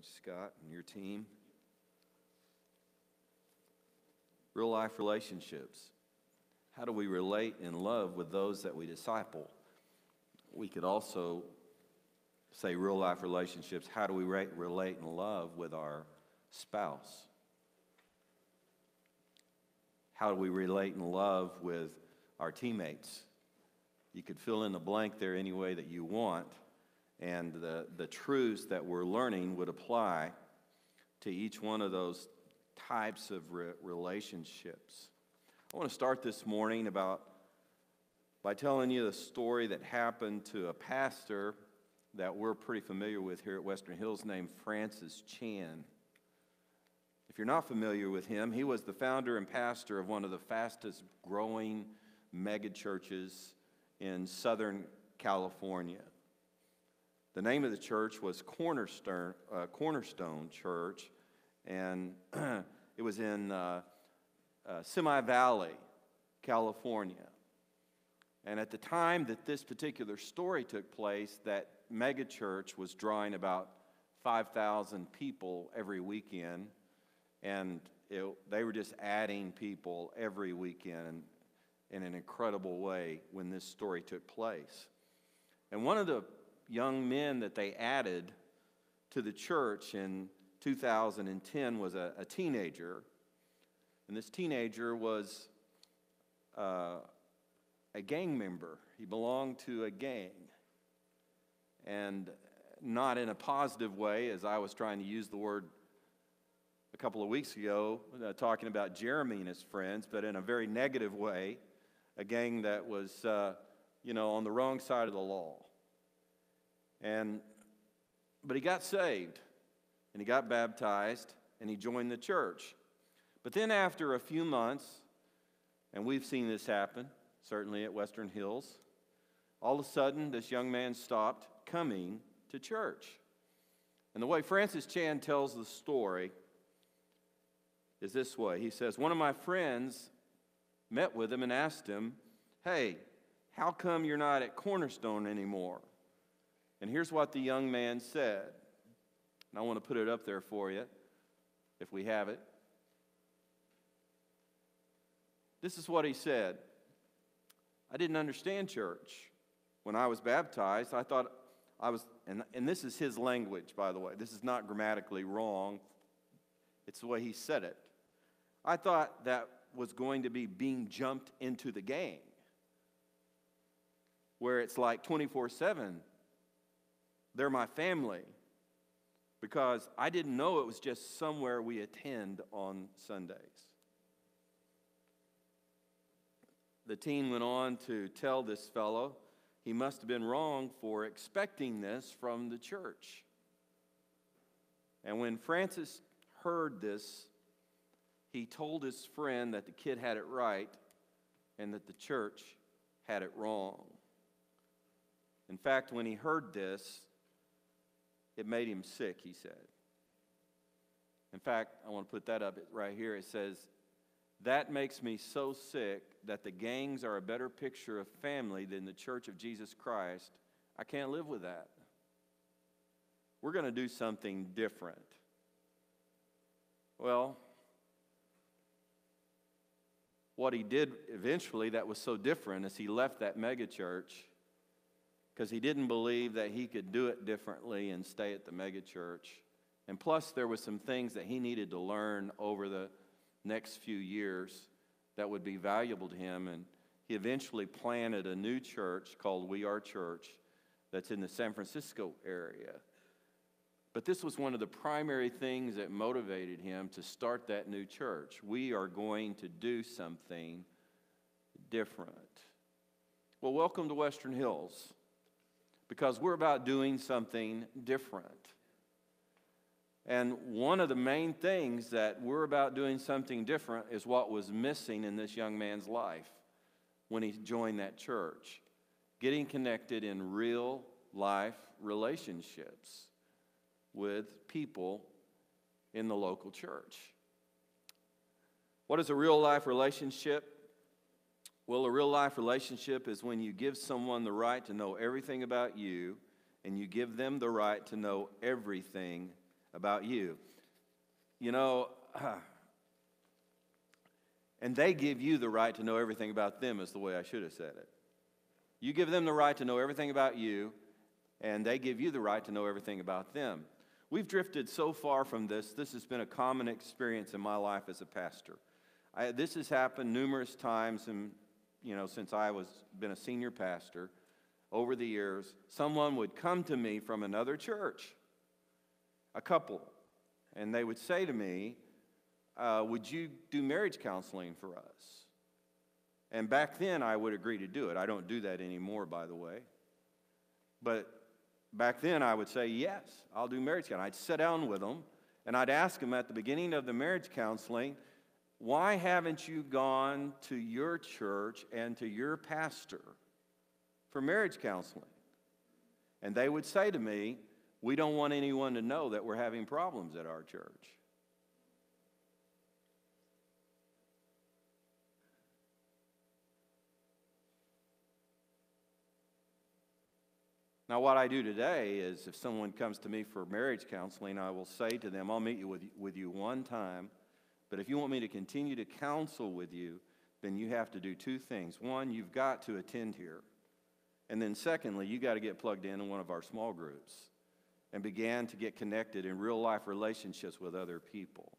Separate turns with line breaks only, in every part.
much, Scott, and your team. Real life relationships. How do we relate in love with those that we disciple? We could also say real life relationships. How do we relate in love with our spouse? How do we relate in love with our teammates? You could fill in the blank there any way that you want, and the, the truths that we're learning would apply to each one of those types of re- relationships. I want to start this morning about by telling you the story that happened to a pastor that we're pretty familiar with here at Western Hills named Francis Chan. If you're not familiar with him, he was the founder and pastor of one of the fastest growing megachurches in Southern California. The name of the church was Cornerstone, uh, Cornerstone Church, and it was in uh, uh, Simi Valley, California. And at the time that this particular story took place, that megachurch was drawing about 5,000 people every weekend, and it, they were just adding people every weekend in an incredible way when this story took place. And one of the young men that they added to the church in 2010 was a, a teenager. And this teenager was uh, a gang member, he belonged to a gang. And not in a positive way, as I was trying to use the word a couple of weeks ago, uh, talking about Jeremy and his friends, but in a very negative way a gang that was, uh, you know, on the wrong side of the law. And, but he got saved and he got baptized and he joined the church. But then after a few months, and we've seen this happen, certainly at Western Hills, all of a sudden this young man stopped coming to church. And the way Francis Chan tells the story is this way He says, One of my friends met with him and asked him, Hey, how come you're not at Cornerstone anymore? And here's what the young man said. And I want to put it up there for you if we have it. This is what he said I didn't understand church. When I was baptized, I thought I was, and, and this is his language, by the way. This is not grammatically wrong, it's the way he said it. I thought that was going to be being jumped into the gang, where it's like 24 7, they're my family. Because I didn't know it was just somewhere we attend on Sundays. The teen went on to tell this fellow he must have been wrong for expecting this from the church. And when Francis heard this, he told his friend that the kid had it right and that the church had it wrong. In fact, when he heard this, it made him sick, he said. In fact, I want to put that up right here. It says, That makes me so sick that the gangs are a better picture of family than the church of Jesus Christ. I can't live with that. We're going to do something different. Well, what he did eventually that was so different is he left that megachurch because he didn't believe that he could do it differently and stay at the megachurch. And plus, there were some things that he needed to learn over the next few years that would be valuable to him. And he eventually planted a new church called We Are Church that's in the San Francisco area. But this was one of the primary things that motivated him to start that new church. We are going to do something different. Well, welcome to Western Hills because we're about doing something different. And one of the main things that we're about doing something different is what was missing in this young man's life when he joined that church getting connected in real life relationships with people in the local church. What is a real life relationship? Well, a real life relationship is when you give someone the right to know everything about you and you give them the right to know everything about you. You know, and they give you the right to know everything about them, is the way I should have said it. You give them the right to know everything about you, and they give you the right to know everything about them. We've drifted so far from this. This has been a common experience in my life as a pastor. I, this has happened numerous times, and you know, since I was been a senior pastor over the years. Someone would come to me from another church, a couple, and they would say to me, uh, "Would you do marriage counseling for us?" And back then, I would agree to do it. I don't do that anymore, by the way. But back then, I would say, Yes, I'll do marriage counseling. I'd sit down with them and I'd ask them at the beginning of the marriage counseling, Why haven't you gone to your church and to your pastor for marriage counseling? And they would say to me, We don't want anyone to know that we're having problems at our church. Now, what I do today is if someone comes to me for marriage counseling, I will say to them, I'll meet you with, with you one time, but if you want me to continue to counsel with you, then you have to do two things. One, you've got to attend here. And then, secondly, you got to get plugged in in one of our small groups and begin to get connected in real life relationships with other people.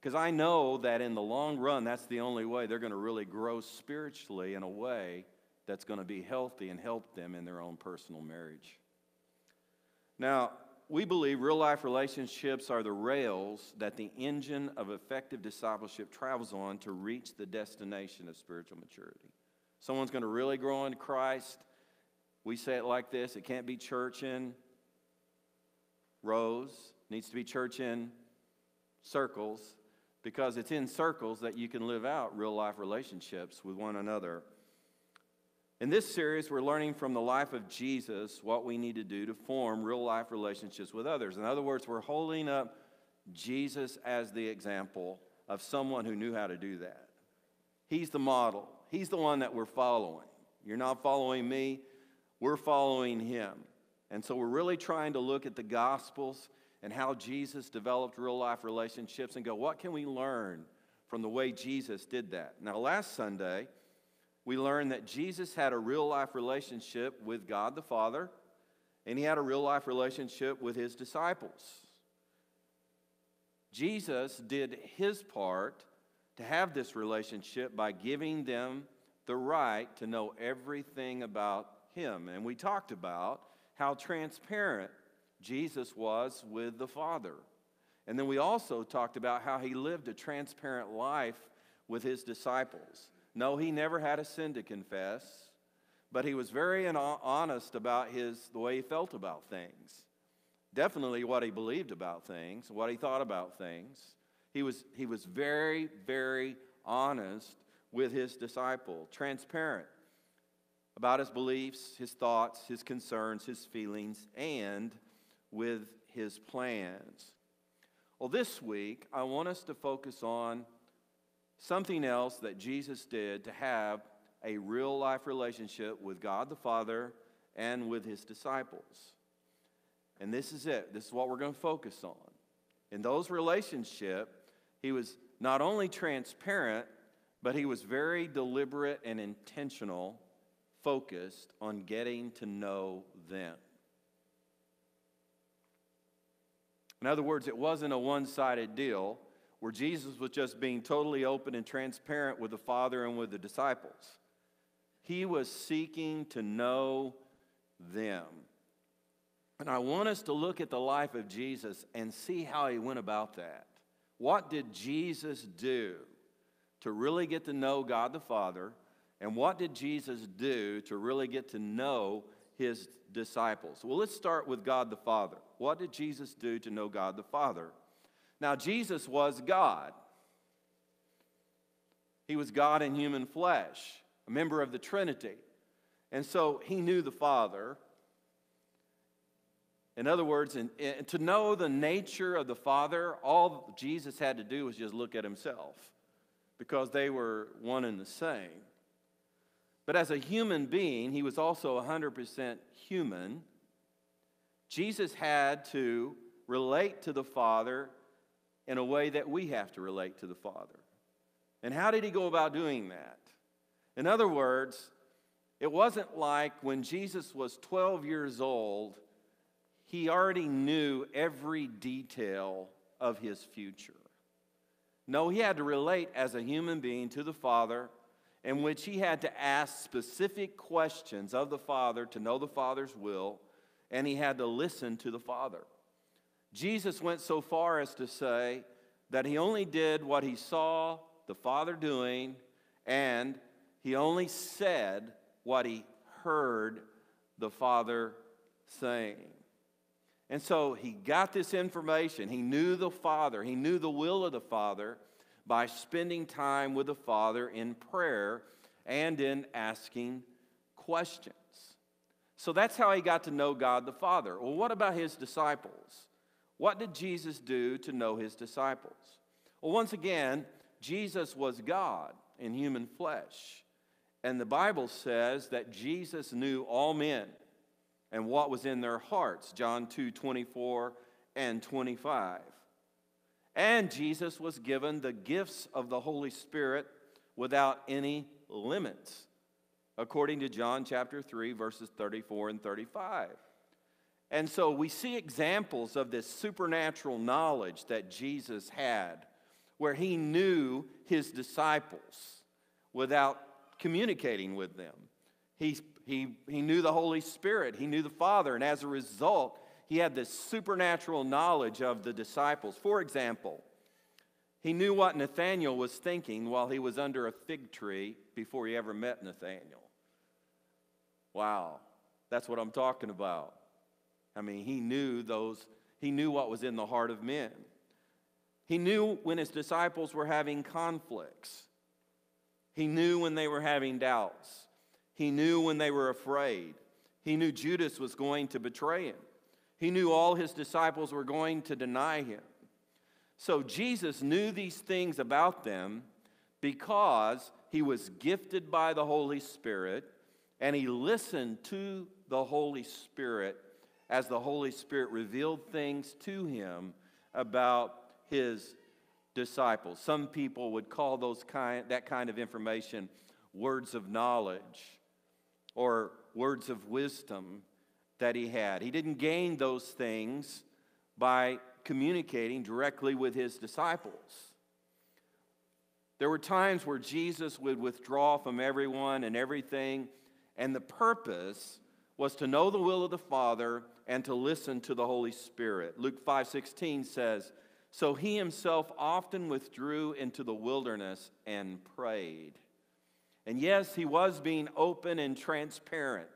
Because I know that in the long run, that's the only way they're going to really grow spiritually in a way that's going to be healthy and help them in their own personal marriage. Now, we believe real life relationships are the rails that the engine of effective discipleship travels on to reach the destination of spiritual maturity. Someone's going to really grow in Christ. We say it like this it can't be church in rows, it needs to be church in circles, because it's in circles that you can live out real life relationships with one another. In this series, we're learning from the life of Jesus what we need to do to form real life relationships with others. In other words, we're holding up Jesus as the example of someone who knew how to do that. He's the model, He's the one that we're following. You're not following me, we're following Him. And so we're really trying to look at the Gospels and how Jesus developed real life relationships and go, what can we learn from the way Jesus did that? Now, last Sunday, we learn that Jesus had a real life relationship with God the Father, and he had a real life relationship with his disciples. Jesus did his part to have this relationship by giving them the right to know everything about him. And we talked about how transparent Jesus was with the Father. And then we also talked about how he lived a transparent life with his disciples. No, he never had a sin to confess, but he was very honest about his, the way he felt about things. Definitely what he believed about things, what he thought about things. He was, he was very, very honest with his disciple, transparent about his beliefs, his thoughts, his concerns, his feelings, and with his plans. Well, this week, I want us to focus on something else that Jesus did to have a real life relationship with God the Father and with his disciples. And this is it. This is what we're going to focus on. In those relationships, he was not only transparent, but he was very deliberate and intentional, focused on getting to know them. In other words, it wasn't a one sided deal where Jesus was just being totally open and transparent with the Father and with the disciples. He was seeking to know them. And I want us to look at the life of Jesus and see how he went about that. What did Jesus do to really get to know God the Father? And what did Jesus do to really get to know his disciples? Well, let's start with God the Father. What did Jesus do to know God the Father? Now, Jesus was God. He was God in human flesh, a member of the Trinity. And so he knew the Father. In other words, in, in, to know the nature of the Father, all Jesus had to do was just look at himself because they were one and the same. But as a human being, he was also 100% human. Jesus had to relate to the Father in a way that we have to relate to the Father. And how did he go about doing that? In other words, it wasn't like when Jesus was 12 years old, he already knew every detail of his future. No, he had to relate as a human being to the Father, in which he had to ask specific questions of the Father to know the Father's will, and he had to listen to the Father. Jesus went so far as to say that he only did what he saw the Father doing, and he only said what he heard the Father saying. And so he got this information. He knew the Father, he knew the will of the Father by spending time with the Father in prayer and in asking questions. So that's how he got to know God the Father. Well, what about his disciples? What did Jesus do to know his disciples? Well, once again, Jesus was God in human flesh. And the Bible says that Jesus knew all men and what was in their hearts, John 2 24 and 25. And Jesus was given the gifts of the Holy Spirit without any limits, according to John chapter 3, verses 34 and 35. And so we see examples of this supernatural knowledge that Jesus had, where he knew his disciples without communicating with them. He, he, he knew the Holy Spirit, he knew the Father, and as a result, he had this supernatural knowledge of the disciples. For example, he knew what Nathanael was thinking while he was under a fig tree before he ever met Nathanael. Wow, that's what I'm talking about. I mean, he knew those, he knew what was in the heart of men. He knew when his disciples were having conflicts. He knew when they were having doubts. He knew when they were afraid. He knew Judas was going to betray him. He knew all his disciples were going to deny him. So Jesus knew these things about them because he was gifted by the Holy Spirit and he listened to the Holy Spirit as the Holy Spirit revealed things to him about his disciples. Some people would call those kind, that kind of information words of knowledge or words of wisdom that he had. He didn't gain those things by communicating directly with his disciples. There were times where Jesus would withdraw from everyone and everything, and the purpose was to know the will of the Father and to listen to the Holy Spirit. Luke 5:16 says, so he himself often withdrew into the wilderness and prayed. And yes, he was being open and transparent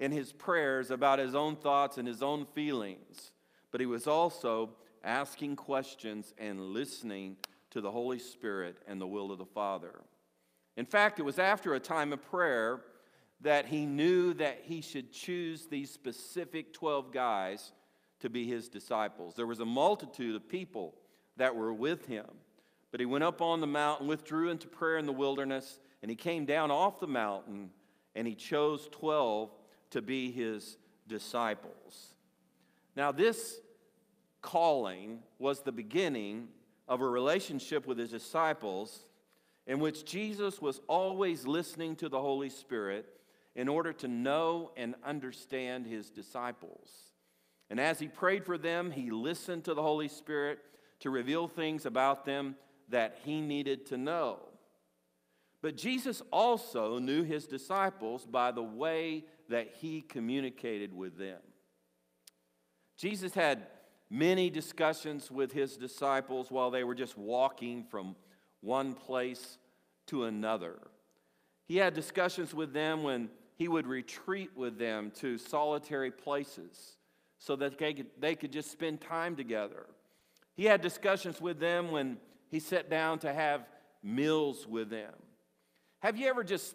in his prayers about his own thoughts and his own feelings, but he was also asking questions and listening to the Holy Spirit and the will of the Father. In fact, it was after a time of prayer that he knew that he should choose these specific 12 guys to be his disciples. There was a multitude of people that were with him. But he went up on the mountain, withdrew into prayer in the wilderness, and he came down off the mountain and he chose 12 to be his disciples. Now, this calling was the beginning of a relationship with his disciples in which Jesus was always listening to the Holy Spirit in order to know and understand his disciples. And as he prayed for them, he listened to the Holy Spirit to reveal things about them that he needed to know. But Jesus also knew his disciples by the way that he communicated with them. Jesus had many discussions with his disciples while they were just walking from one place to another. He had discussions with them when he would retreat with them to solitary places so that they could, they could just spend time together. He had discussions with them when he sat down to have meals with them. Have you ever just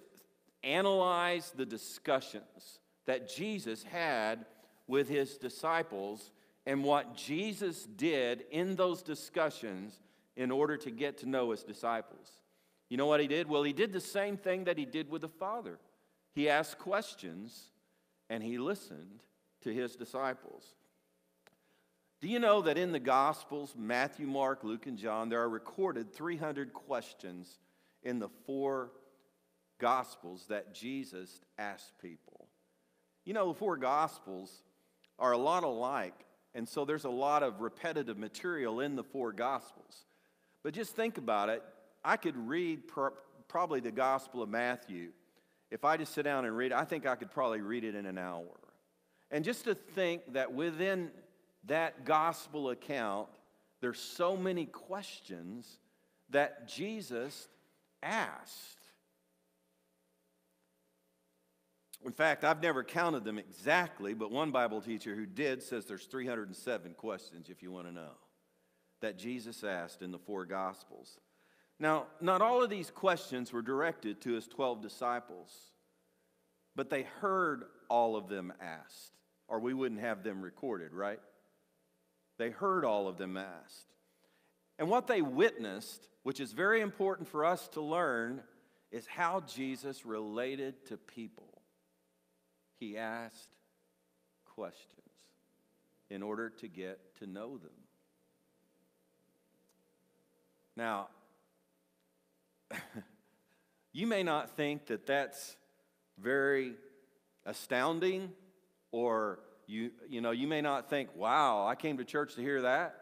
analyzed the discussions that Jesus had with his disciples and what Jesus did in those discussions in order to get to know his disciples? You know what he did? Well, he did the same thing that he did with the Father. He asked questions and he listened to his disciples. Do you know that in the Gospels, Matthew, Mark, Luke, and John, there are recorded 300 questions in the four Gospels that Jesus asked people? You know, the four Gospels are a lot alike, and so there's a lot of repetitive material in the four Gospels. But just think about it. I could read probably the Gospel of Matthew. If I just sit down and read I think I could probably read it in an hour. And just to think that within that gospel account, there's so many questions that Jesus asked. In fact, I've never counted them exactly, but one Bible teacher who did says there's 307 questions, if you want to know, that Jesus asked in the four Gospels. Now, not all of these questions were directed to his 12 disciples, but they heard all of them asked, or we wouldn't have them recorded, right? They heard all of them asked. And what they witnessed, which is very important for us to learn, is how Jesus related to people. He asked questions in order to get to know them. Now, you may not think that that's very astounding or you, you know, you may not think, wow, I came to church to hear that.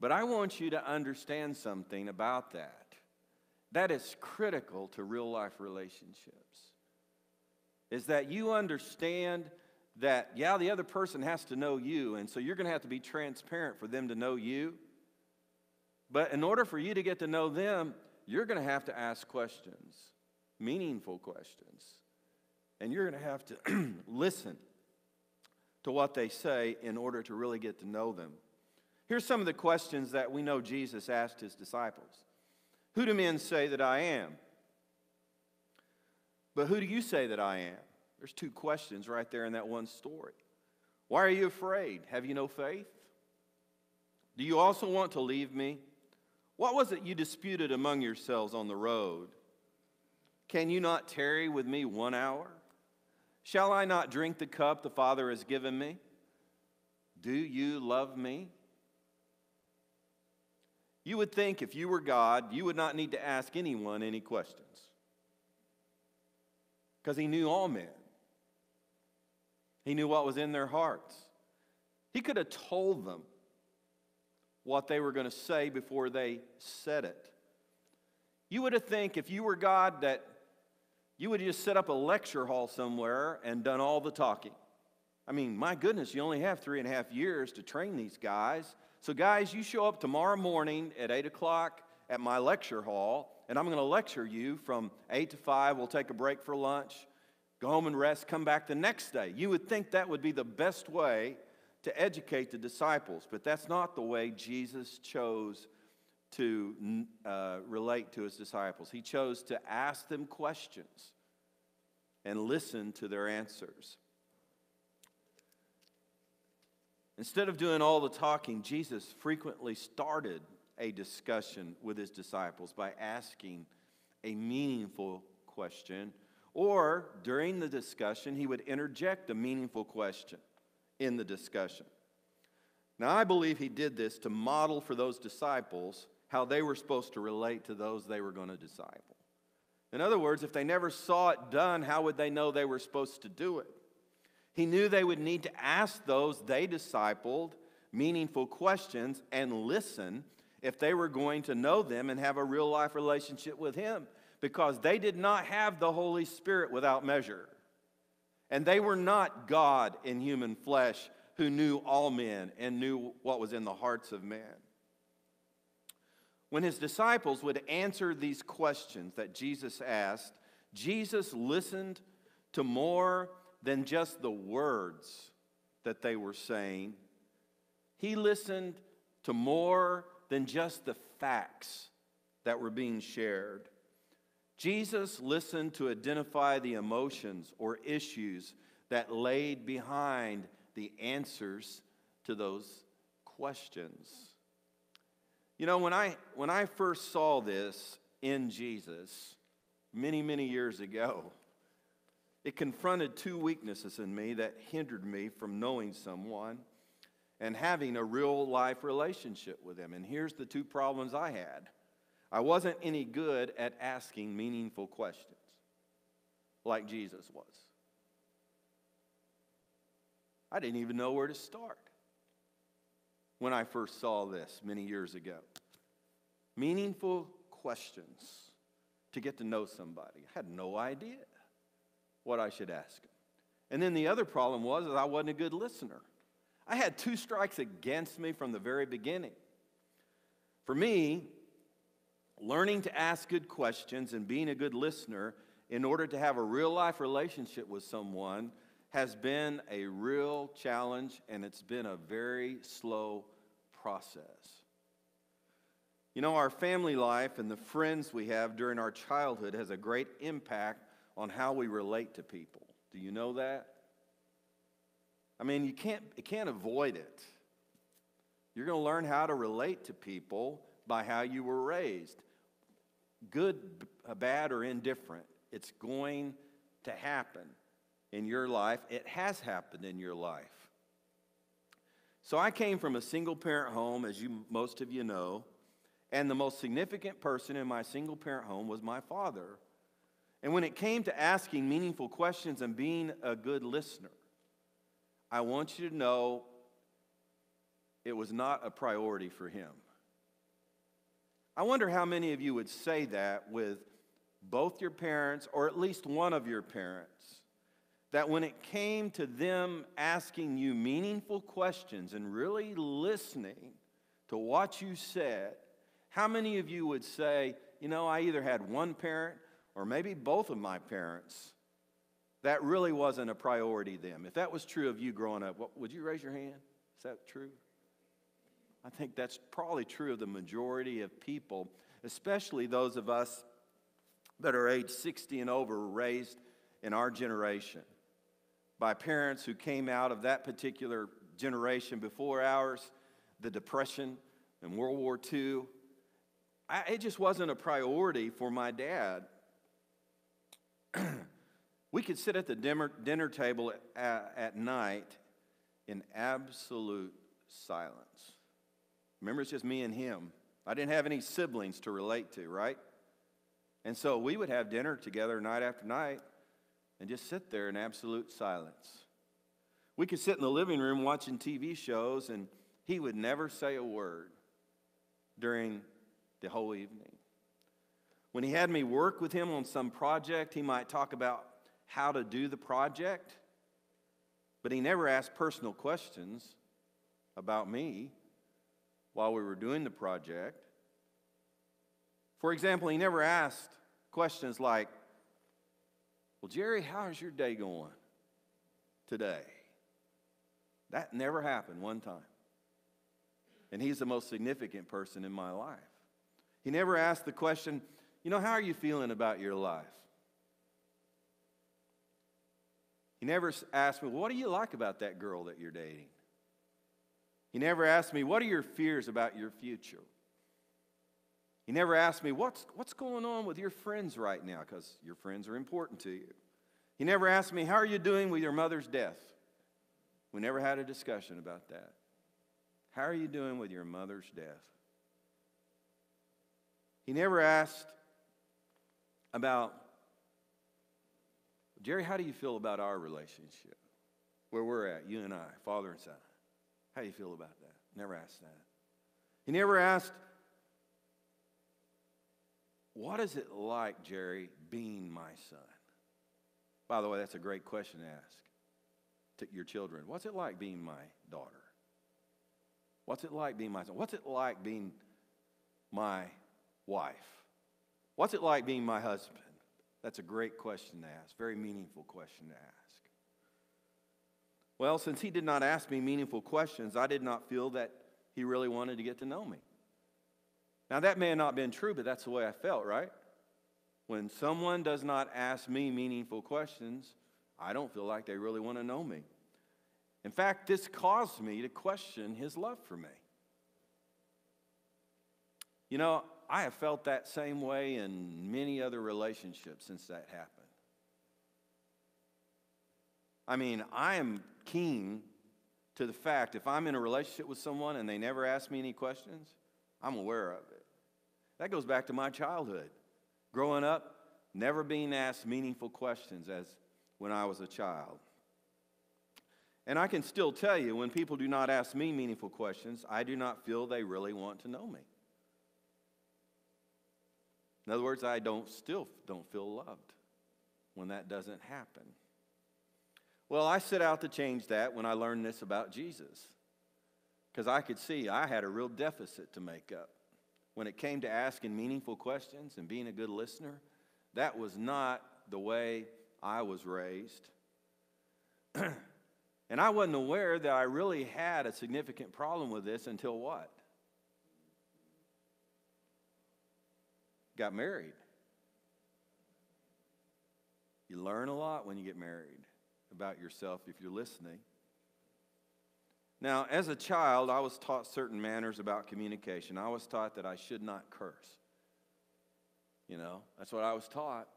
But I want you to understand something about that. That is critical to real life relationships. Is that you understand that, yeah, the other person has to know you, and so you're going to have to be transparent for them to know you. But in order for you to get to know them, you're going to have to ask questions, meaningful questions. And you're going to have to listen to what they say in order to really get to know them. Here's some of the questions that we know Jesus asked his disciples Who do men say that I am? But who do you say that I am? There's two questions right there in that one story. Why are you afraid? Have you no faith? Do you also want to leave me? What was it you disputed among yourselves on the road? Can you not tarry with me one hour? Shall I not drink the cup the Father has given me? Do you love me? You would think if you were God, you would not need to ask anyone any questions because he knew all men. He knew what was in their hearts. He could have told them what they were going to say before they said it. You would have think if you were God that you would have just set up a lecture hall somewhere and done all the talking. I mean, my goodness, you only have three and a half years to train these guys. So, guys, you show up tomorrow morning at 8 o'clock at my lecture hall, and I'm going to lecture you from 8 to 5. We'll take a break for lunch, go home and rest, come back the next day. You would think that would be the best way to educate the disciples, but that's not the way Jesus chose to uh, relate to his disciples. He chose to ask them questions and listen to their answers. Instead of doing all the talking, Jesus frequently started a discussion with his disciples by asking a meaningful question, or during the discussion, he would interject a meaningful question in the discussion. Now, I believe he did this to model for those disciples how they were supposed to relate to those they were going to disciple. In other words, if they never saw it done, how would they know they were supposed to do it? He knew they would need to ask those they discipled meaningful questions and listen if they were going to know them and have a real life relationship with Him because they did not have the Holy Spirit without measure. And they were not God in human flesh who knew all men and knew what was in the hearts of men. When his disciples would answer these questions that Jesus asked, Jesus listened to more than just the words that they were saying. He listened to more than just the facts that were being shared. Jesus listened to identify the emotions or issues that laid behind the answers to those questions. You know, when I, when I first saw this in Jesus many, many years ago, it confronted two weaknesses in me that hindered me from knowing someone. and having a real life relationship with Him. And here's the two problems I had I wasn't any good at asking meaningful questions like Jesus was. I didn't even know where to start when I first saw this many years ago. Meaningful questions to get to know somebody. I had no idea what I should ask them. And then the other problem was that I wasn't a good listener. I had two strikes against me from the very beginning. For me, learning to ask good questions and being a good listener in order to have a real life relationship with someone has been a real challenge and it's been a very slow process. You know, our family life and the friends we have during our childhood has a great impact on how we relate to people. Do you know that? I mean, you can't, you can't avoid it. You're going to learn how to relate to people by how you were raised. Good, bad, or indifferent. It's going to happen in your life. It has happened in your life. So I came from a single parent home, as you most of you know, and the most significant person in my single parent home was my father. And when it came to asking meaningful questions and being a good listener, I want you to know it was not a priority for him. I wonder how many of you would say that with both your parents, or at least one of your parents, that when it came to them asking you meaningful questions and really listening to what you said, how many of you would say, you know, I either had one parent or maybe both of my parents that really wasn't a priority to them. If that was true of you growing up, what, would you raise your hand? Is that true? I think that's probably true of the majority of people, especially those of us that are age 60 and over, raised in our generation by parents who came out of that particular generation before ours, the Depression and World War II. I, it just wasn't a priority for my dad we could sit at the dinner, dinner table at, at night in absolute silence. Remember, it's just me and him. I didn't have any siblings to relate to, right? And so we would have dinner together night after night and just sit there in absolute silence. We could sit in the living room watching TV shows, and he would never say a word during the whole evening. When he had me work with him on some project, he might talk about how to do the project, but he never asked personal questions about me while we were doing the project. For example, he never asked questions like, Well, Jerry, how's your day going today? That never happened one time. And he's the most significant person in my life. He never asked the question, You know, how are you feeling about your life? He never asked me, What do you like about that girl that you're dating? He never asked me, What are your fears about your future? He never asked me, What's, what's going on with your friends right now? Because your friends are important to you. He never asked me, How are you doing with your mother's death? We never had a discussion about that. How are you doing with your mother's death? He never asked about Jerry, how do you feel about our relationship? Where we're at, you and I, father and son. How do you feel about that? Never asked that. He never asked, What is it like, Jerry, being my son? By the way, that's a great question to ask to your children. What's it like being my daughter? What's it like being my son? What's it like being my wife? What's it like being my husband? That's a great question to ask, very meaningful question to ask. Well, since he did not ask me meaningful questions, I did not feel that he really wanted to get to know me. Now, that may have not been true, but that's the way I felt, right? When someone does not ask me meaningful questions, I don't feel like they really want to know me. In fact, this caused me to question his love for me. You know, I have felt that same way in many other relationships since that happened. I mean, I am keen to the fact if I'm in a relationship with someone and they never ask me any questions, I'm aware of it. That goes back to my childhood. Growing up, never being asked meaningful questions as when I was a child. And I can still tell you when people do not ask me meaningful questions, I do not feel they really want to know me. In other words, I don't still don't feel loved when that doesn't happen. Well, I set out to change that when I learned this about Jesus. Because I could see I had a real deficit to make up. When it came to asking meaningful questions and being a good listener, that was not the way I was raised. and I wasn't aware that I really had a significant problem with this until what? Got married. You learn a lot when you get married about yourself if you're listening. Now, as a child, I was taught certain manners about communication. I was taught that I should not curse. You know, that's what I was taught.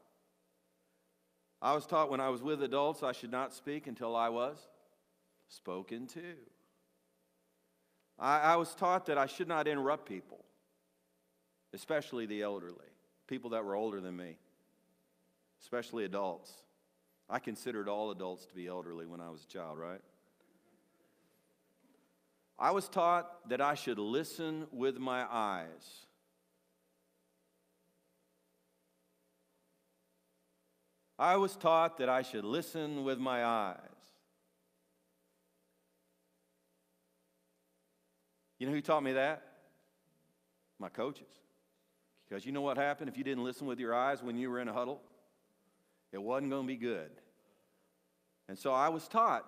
I was taught when I was with adults I should not speak until I was spoken to. I, I was taught that I should not interrupt people, especially the elderly, people that were older than me, especially adults. I considered all adults to be elderly when I was a child, right? I was taught that I should listen with my eyes. I was taught that I should listen with my eyes. You know who taught me that? My coaches. Because you know what happened if you didn't listen with your eyes when you were in a huddle? It wasn't going to be good. And so I was taught,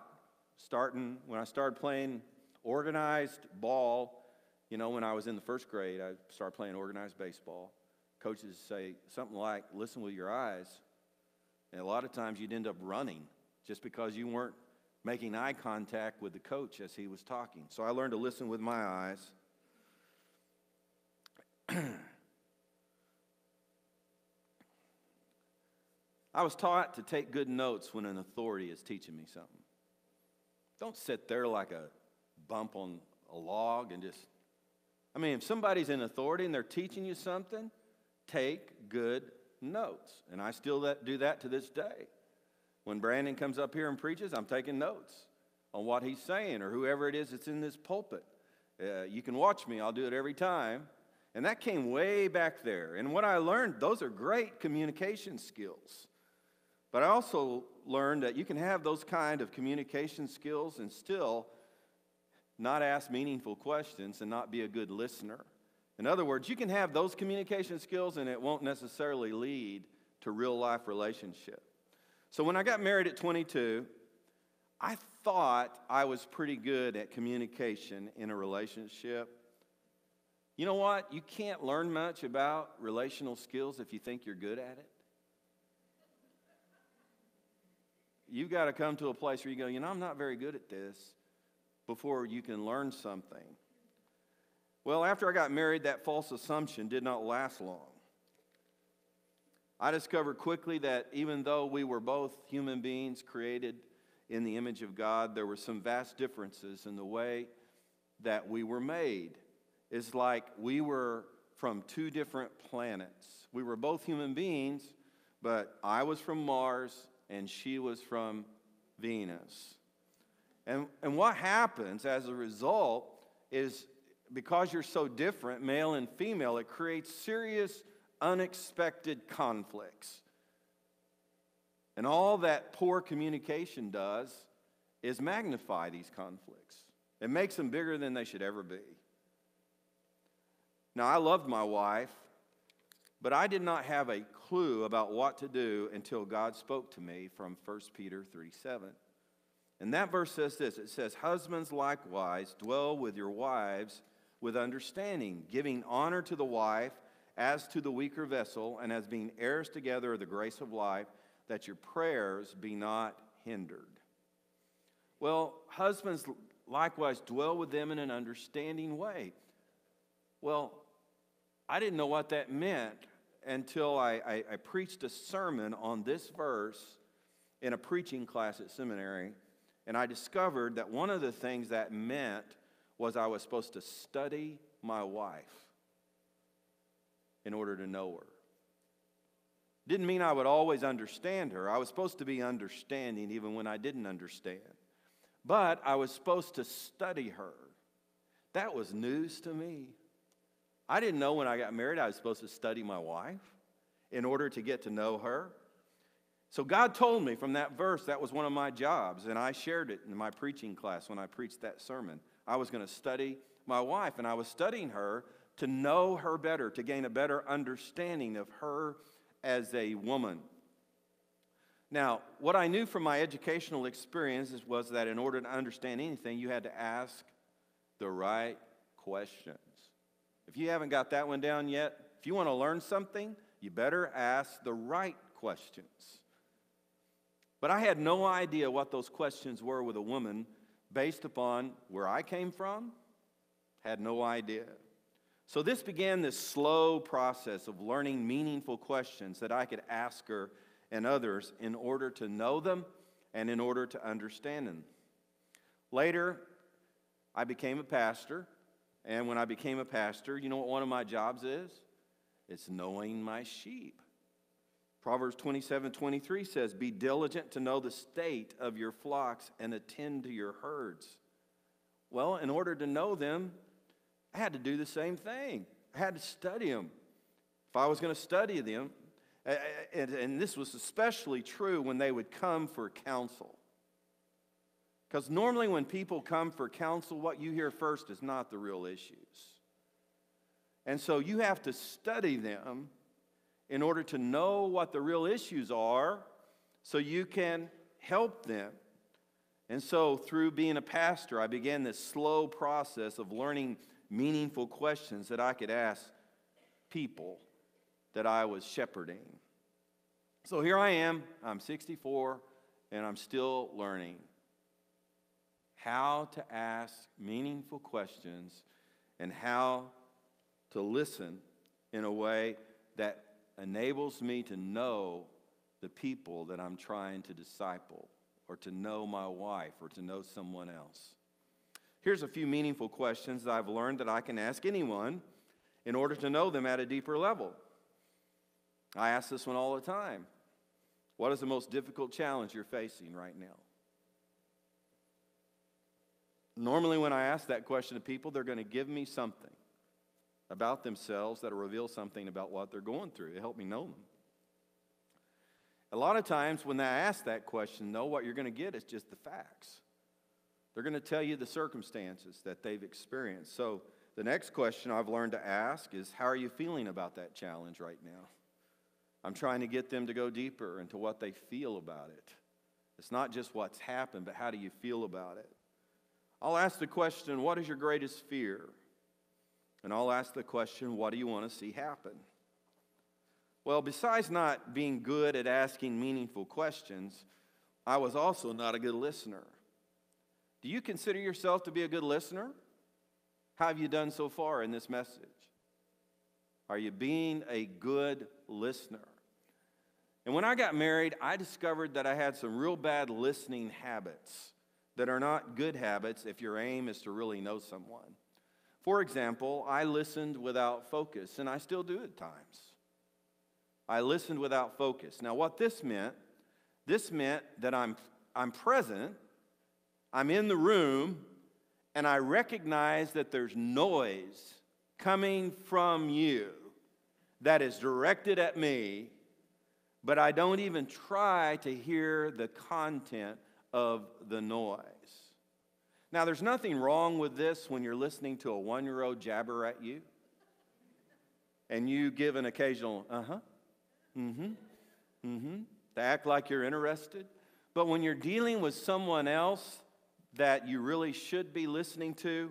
starting when I started playing organized ball, you know, when I was in the first grade, I started playing organized baseball. Coaches say something like, listen with your eyes. And a lot of times you'd end up running just because you weren't making eye contact with the coach as he was talking. So I learned to listen with my eyes. I was taught to take good notes when an authority is teaching me something. Don't sit there like a bump on a log and just, I mean, if somebody's in authority and they're teaching you something, take good notes. And I still do that to this day. When Brandon comes up here and preaches, I'm taking notes on what he's saying or whoever it is that's in this pulpit. Uh, you can watch me, I'll do it every time. And that came way back there. And what I learned, those are great communication skills. But I also learned that you can have those kind of communication skills and still not ask meaningful questions and not be a good listener. In other words, you can have those communication skills and it won't necessarily lead to real life relationship. So when I got married at 22, I thought I was pretty good at communication in a relationship. You know what? You can't learn much about relational skills if you think you're good at it. You've got to come to a place where you go, you know, I'm not very good at this before you can learn something. Well, after I got married, that false assumption did not last long. I discovered quickly that even though we were both human beings created in the image of God, there were some vast differences in the way that we were made. It's like we were from two different planets. We were both human beings, but I was from Mars and she was from Venus. And, and what happens as a result is because you're so different, male and female, it creates serious, unexpected conflicts. And all that poor communication does is magnify these conflicts. It makes them bigger than they should ever be. Now, I loved my wife, but I did not have a clue about what to do until God spoke to me from 1 Peter 3 7. And that verse says this it says, Husbands likewise dwell with your wives with understanding, giving honor to the wife as to the weaker vessel, and as being heirs together of the grace of life, that your prayers be not hindered. Well, husbands likewise dwell with them in an understanding way. Well, I didn't know what that meant until I, I, I, preached a sermon on this verse in a preaching class at seminary. And I discovered that one of the things that meant was I was supposed to study my wife in order to know her. Didn't mean I would always understand her. I was supposed to be understanding even when I didn't understand. But I was supposed to study her. That was news to me. I didn't know when I got married I was supposed to study my wife in order to get to know her. So God told me from that verse that was one of my jobs, and I shared it in my preaching class when I preached that sermon. I was going to study my wife, and I was studying her to know her better, to gain a better understanding of her as a woman. Now, what I knew from my educational experiences was that in order to understand anything, you had to ask the right questions. If you haven't got that one down yet, if you want to learn something, you better ask the right questions. But I had no idea what those questions were with a woman based upon where I came from, had no idea. So this began this slow process of learning meaningful questions that I could ask her and others in order to know them and in order to understand them. Later, I became a pastor, and when I became a pastor, you know what one of my jobs is? It's knowing my sheep. Proverbs 27 23 says, Be diligent to know the state of your flocks and attend to your herds. Well, in order to know them, I had to do the same thing. I had to study them. If I was going to study them, and, this was especially true when they would come for counsel. Because normally, when people come for counsel, what you hear first is not the real issues. And so you have to study them in order to know what the real issues are so you can help them. And so, through being a pastor, I began this slow process of learning meaningful questions that I could ask people that I was shepherding. So here I am, I'm 64, and I'm still learning how to ask meaningful questions and how to listen in a way that enables me to know the people that I'm trying to disciple, or to know my wife, or to know someone else. Here's a few meaningful questions that I've learned that I can ask anyone in order to know them at a deeper level. I ask this one all the time What is the most difficult challenge you're facing right now? Normally, when I ask that question to people, they're going to give me something about themselves that'll reveal something about what they're going through to help me know them. A lot of times, when I ask that question, though, what you're going to get is just the facts. They're going to tell you the circumstances that they've experienced. So, the next question I've learned to ask is How are you feeling about that challenge right now? I'm trying to get them to go deeper into what they feel about it. It's not just what's happened, but how do you feel about it? I'll ask the question, What is your greatest fear? And I'll ask the question, What do you want to see happen? Well, besides not being good at asking meaningful questions, I was also not a good listener. Do you consider yourself to be a good listener? How have you done so far in this message? Are you being a good listener? And when I got married, I discovered that I had some real bad listening habits that are not good habits if your aim is to really know someone. For example, I listened without focus, and I still do at times. I listened without focus. Now, what this meant, this meant that I'm, I'm present, I'm in the room and I recognize that there's noise coming from you that is directed at me, but I don't even try to hear the content of the noise. Now, there's nothing wrong with this when you're listening to a one year old jabber at you and you give an occasional uh huh, mm hmm, mm hmm, to act like you're interested. But when you're dealing with someone else that you really should be listening to,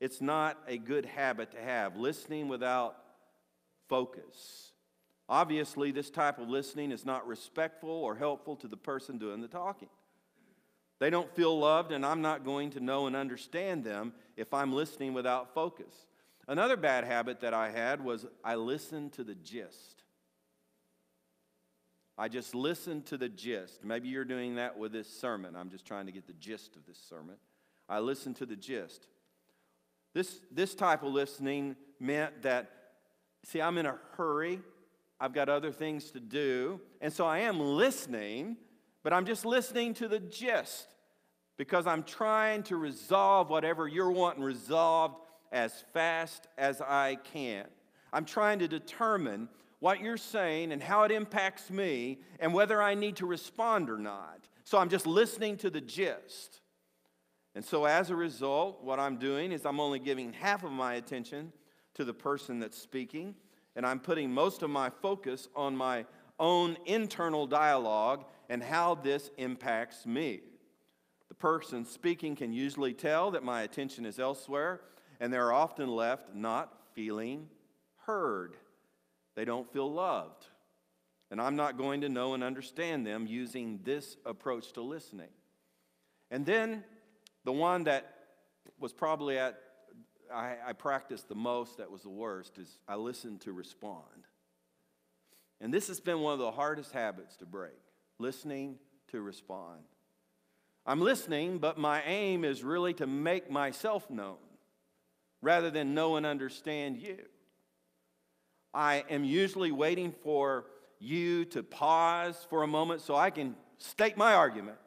it's not a good habit to have. Listening without focus. Obviously, this type of listening is not respectful or helpful to the person doing the talking. They don't feel loved, and I'm not going to know and understand them if I'm listening without focus. Another bad habit that I had was I listened to the gist. I just listened to the gist. Maybe you're doing that with this sermon. I'm just trying to get the gist of this sermon. I listened to the gist. This, this type of listening meant that, see, I'm in a hurry. I've got other things to do. And so I am listening, but I'm just listening to the gist because I'm trying to resolve whatever you're wanting resolved as fast as I can. I'm trying to determine what you're saying and how it impacts me and whether I need to respond or not. So I'm just listening to the gist. And so as a result, what I'm doing is I'm only giving half of my attention to the person that's speaking, and I'm putting most of my focus on my own internal dialogue and how this impacts me. The person speaking can usually tell that my attention is elsewhere, and they're often left not feeling heard. They don't feel loved. And I'm not going to know and understand them using this approach to listening. And then the one that was probably at, I, I practiced the most, that was the worst, is I listened to respond. And this has been one of the hardest habits to break listening to respond. I'm listening, but my aim is really to make myself known rather than know and understand you. I am usually waiting for you to pause for a moment so I can state my argument,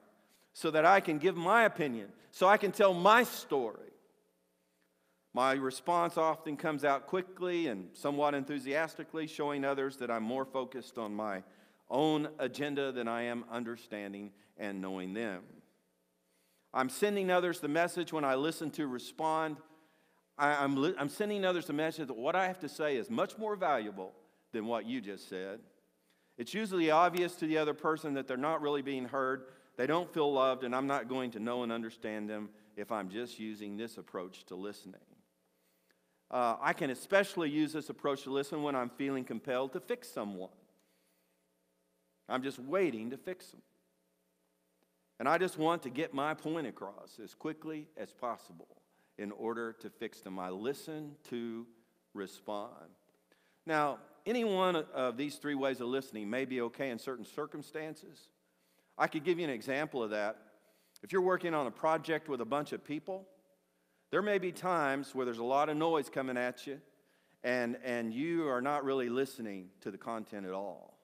so that I can give my opinion, so I can tell my story. My response often comes out quickly and somewhat enthusiastically, showing others that I'm more focused on my own agenda than I am understanding and knowing them. I'm sending others the message when I listen to respond. I, am li- I'm sending others the message that what I have to say is much more valuable than what you just said. It's usually obvious to the other person that they're not really being heard, they don't feel loved, and I'm not going to know and understand them if I'm just using this approach to listening. Uh, I can especially use this approach to listen when I'm feeling compelled to fix someone. I'm just waiting to fix them. And I just want to get my point across as quickly as possible in order to fix them. I listen to respond. Now, any one of these three ways of listening may be okay in certain circumstances. I could give you an example of that. If you're working on a project with a bunch of people, there may be times where there's a lot of noise coming at you and, and you are not really listening to the content at all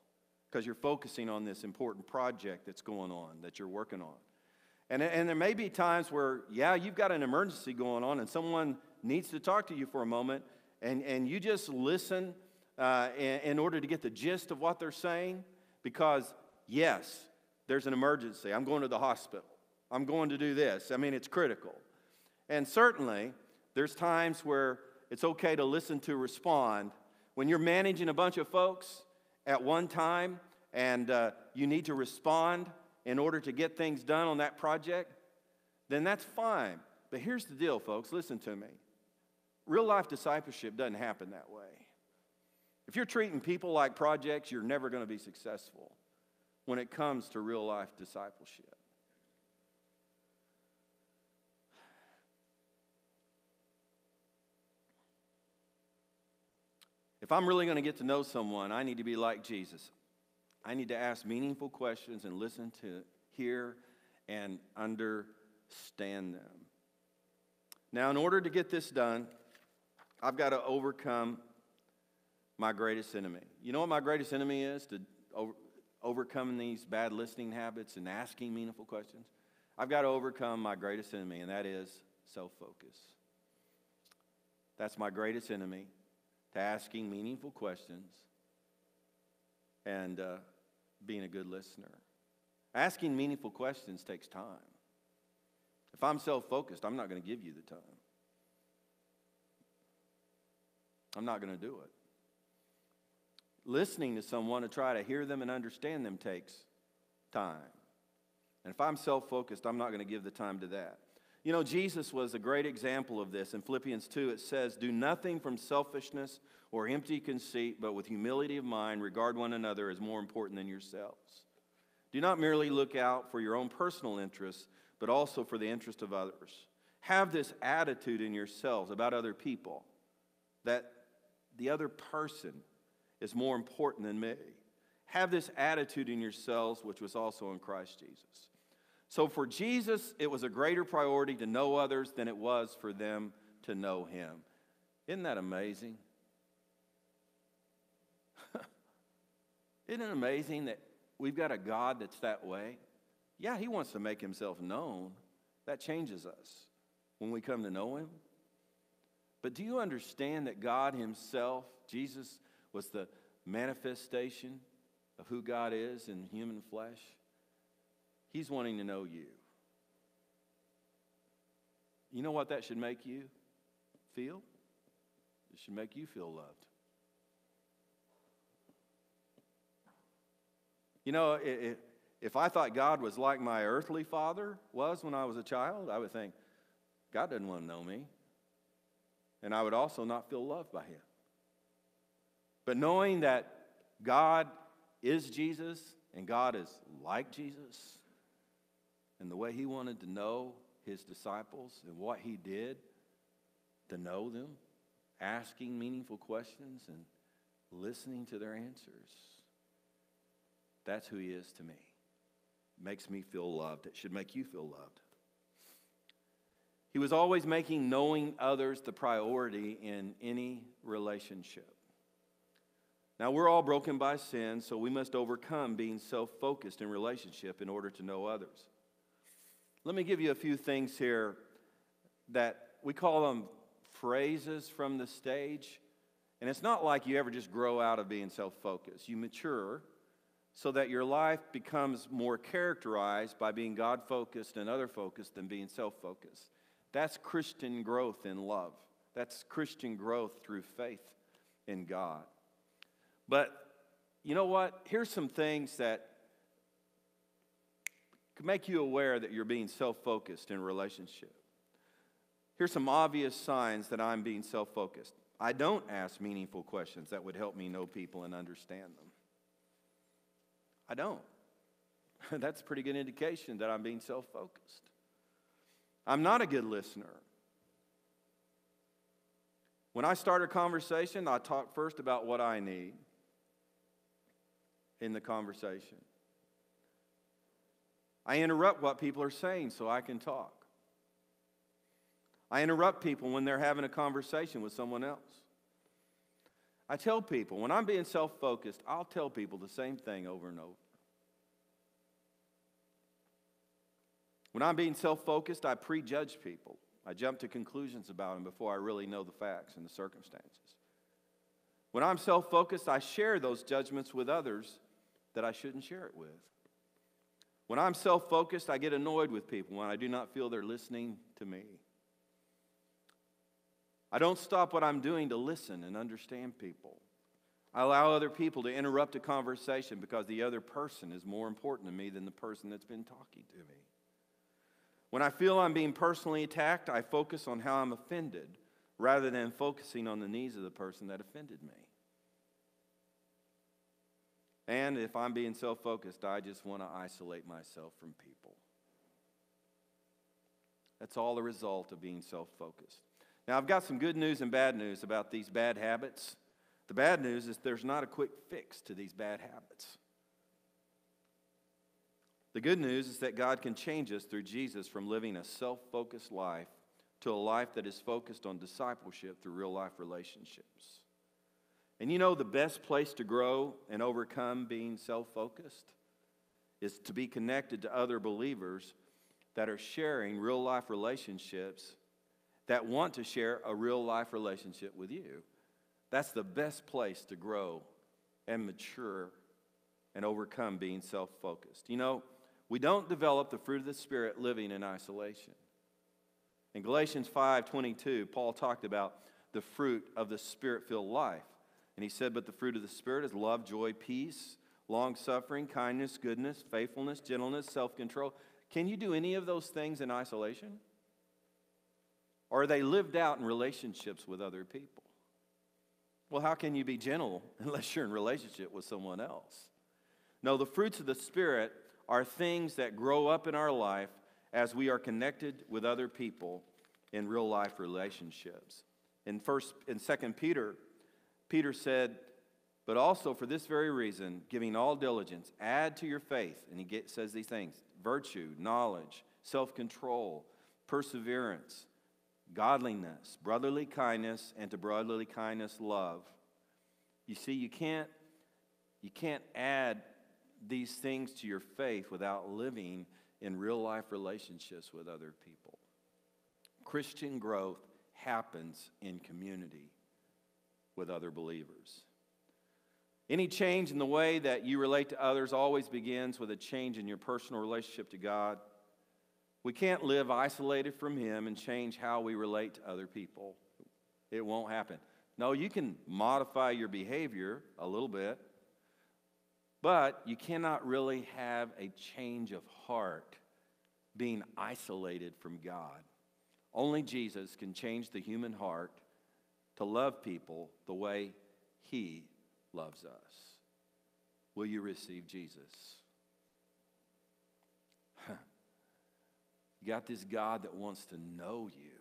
because you're focusing on this important project that's going on, that you're working on. And, and there may be times where, yeah, you've got an emergency going on and someone needs to talk to you for a moment, and, and you just listen uh, in, in order to get the gist of what they're saying because, yes, there's an emergency. I'm going to the hospital. I'm going to do this. I mean, it's critical. And certainly, there's times where it's okay to listen to respond. When you're managing a bunch of folks at one time and uh, you need to respond in order to get things done on that project, then that's fine. But here's the deal, folks listen to me. Real life discipleship doesn't happen that way. If you're treating people like projects, you're never going to be successful when it comes to real life discipleship. If I'm really going to get to know someone, I need to be like Jesus. I need to ask meaningful questions and listen to hear and understand them. Now, in order to get this done, I've got to overcome my greatest enemy. You know what my greatest enemy is to over, overcome these bad listening habits and asking meaningful questions? I've got to overcome my greatest enemy, and that is self focus. That's my greatest enemy to asking meaningful questions and uh, being a good listener. Asking meaningful questions takes time. If I'm self focused, I'm not going to give you the time. I'm not going to do it. Listening to someone to try to hear them and understand them takes time. And if I'm self focused, I'm not going to give the time to that. You know, Jesus was a great example of this. In Philippians 2, it says, Do nothing from selfishness or empty conceit, but with humility of mind, regard one another as more important than yourselves. Do not merely look out for your own personal interests, but also for the interest of others. Have this attitude in yourselves about other people that the other person is more important than me. have this attitude in yourselves, which was also in Christ Jesus. So for Jesus, it was a greater priority to know others than it was for them to know him. Isn't that amazing? Isn't it amazing that we've got a God that's that way? Yeah, he wants to make himself known. That changes us when we come to know him. But do you understand that God himself, Jesus, was the manifestation of who God is in human flesh? He's wanting to know you. You know what that should make you feel? It should make you feel loved. You know, if I thought God was like my earthly father was when I was a child, I would think, God doesn't want to know me. And I would also not feel loved by him. But knowing that God is Jesus and God is like Jesus, and the way he wanted to know his disciples and what he did to know them, asking meaningful questions and listening to their answers. That's who he is to me. makes me feel loved. It should make you feel loved. He was always making knowing others the priority in any relationship. Now, we're all broken by sin, so we must overcome being self focused in relationship in order to know others. Let me give you a few things here that we call them phrases from the stage. And it's not like you ever just grow out of being self focused. You mature so that your life becomes more characterized by being God focused and other focused than being self focused. That's Christian growth in love. That's Christian growth through faith in God. But you know what? Here's some things that could make you aware that you're being self focused in relationship. Here's some obvious signs that I'm being self focused. I don't ask meaningful questions that would help me know people and understand them. I don't. That's a pretty good indication that I'm being self focused. I'm not a good listener. When I start a conversation, I talk first about what I need in the conversation. I interrupt what people are saying so I can talk. I interrupt people when they're having a conversation with someone else. I tell people, when I'm being self focused, I'll tell people the same thing over and over. When I'm being self focused, I prejudge people. I jump to conclusions about them before I really know the facts and the circumstances. When I'm self focused, I share those judgments with others that I shouldn't share it with. When I'm self focused, I get annoyed with people when I do not feel they're listening to me. I don't stop what I'm doing to listen and understand people. I allow other people to interrupt a conversation because the other person is more important to me than the person that's been talking to me. When I feel I'm being personally attacked, I focus on how I'm offended rather than focusing on the needs of the person that offended me. And if I'm being self focused, I just want to isolate myself from people. That's all the result of being self focused. Now, I've got some good news and bad news about these bad habits. The bad news is there's not a quick fix to these bad habits. The good news is that God can change us through Jesus from living a self focused life to a life that is focused on discipleship through real life relationships. And you know, the best place to grow and overcome being self focused is to be connected to other believers that are sharing real life relationships that want to share a real life relationship with you. That's the best place to grow and mature and overcome being self focused. You know, we don't develop the fruit of the Spirit living in isolation. In Galatians 5:22, Paul talked about the fruit of the Spirit-filled life. And he said, "But the fruit of the Spirit is love, joy, peace, long-suffering, kindness, goodness, faithfulness, gentleness, self-control." Can you do any of those things in isolation? Or are they lived out in relationships with other people? Well, how can you be gentle unless you're in relationship with someone else? No, the fruits of the Spirit are things that grow up in our life as we are connected with other people in real life relationships. In first in second Peter, Peter said But also for this very reason, giving all diligence, add to your faith, and he get, says these things virtue, knowledge, self control, perseverance, godliness, brotherly kindness, and to brotherly kindness, love. You see, you can't, you can't add these things to your faith without living in real life relationships with other people. Christian growth happens in community with other believers. Any change in the way that you relate to others always begins with a change in your personal relationship to God. We can't live isolated from Him and change how we relate to other people. It won't happen. No, you can modify your behavior a little bit, but you cannot really have a change of heart being isolated from God. Only Jesus can change the human heart to love people the way He loves us. Will you receive Jesus? You got this God that wants to know you.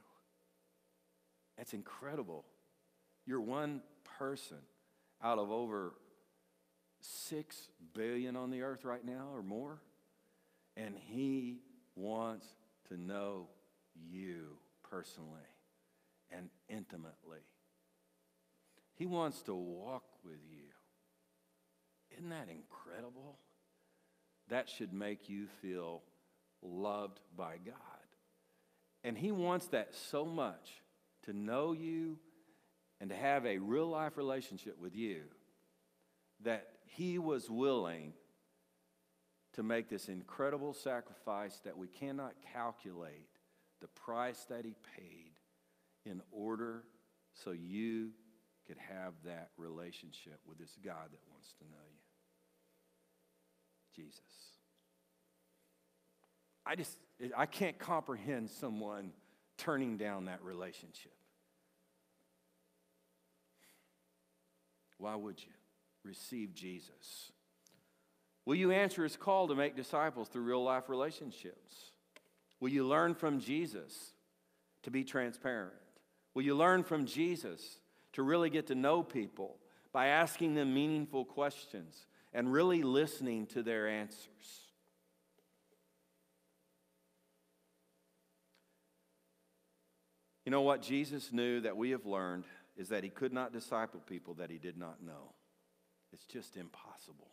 That's incredible. You're one person out of over six billion on the earth right now or more, and He wants to know you personally and intimately. He wants to walk with you. Isn't that incredible? That should make you feel loved by God. And He wants that so much to know you and to have a real life relationship with you that He was willing to make this incredible sacrifice that we cannot calculate the price that He paid in order so you could have that relationship with this God that wants to know you. Jesus. I just, I can't comprehend someone turning down that relationship. Why would you? Receive Jesus. Will you answer his call to make disciples through real life relationships? Will you learn from Jesus to be transparent? Will you learn from Jesus to really get to know people by asking them meaningful questions and really listening to their answers. You know what Jesus knew that we have learned is that he could not disciple people that he did not know. It's just impossible.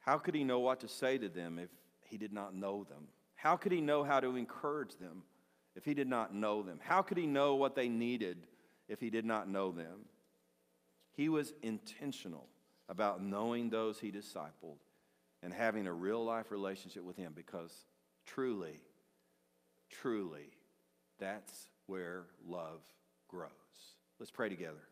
How could he know what to say to them if he did not know them? How could he know how to encourage them if he did not know them? How could he know what they needed if he did not know them. He was intentional about knowing those he discipled and having a real life relationship with him because truly, truly, that's where love grows. Let's pray together.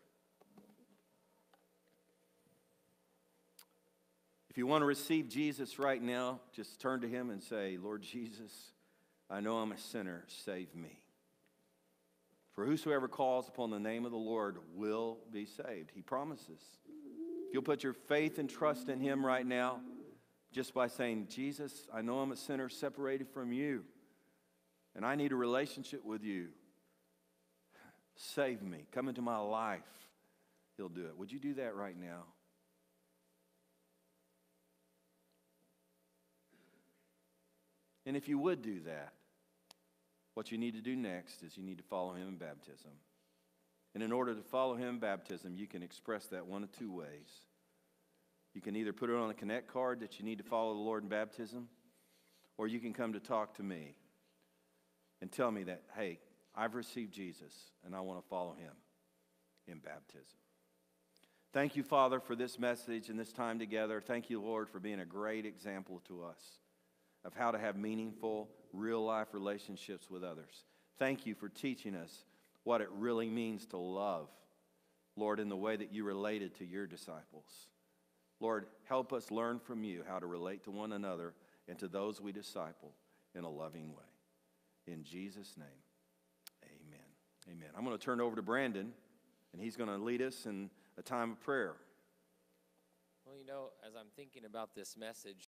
If you want to receive Jesus right now, just turn to him and say, Lord Jesus, I know I'm a sinner. Save me. For whosoever calls upon the name of the Lord will be saved. He promises. If you'll put your faith and trust in Him right now, just by saying, Jesus, I know I'm a sinner separated from you, and I need a relationship with you. Save me. Come into my life. He'll do it. Would you do that right now? And if you would do that, what you need to do next is you need to follow him in baptism. And in order to follow him in baptism, you can express that one of two ways. You can either put it on a connect card that you need to follow the Lord in baptism, or you can come to talk to me and tell me that, hey, I've received Jesus and I want to follow him in baptism. Thank you, Father, for this message and this time together. Thank you, Lord, for being a great example to us of how to have meaningful, real life relationships with others. Thank you for teaching us what it really means to love, Lord, in the way that you related to your disciples. Lord, help us learn from you how to relate to one another and to those we disciple in a loving way. In Jesus' name, amen. Amen. I'm going to turn over to Brandon, and he's going to lead us in a time of prayer.
Well, you know, as I'm thinking about this message,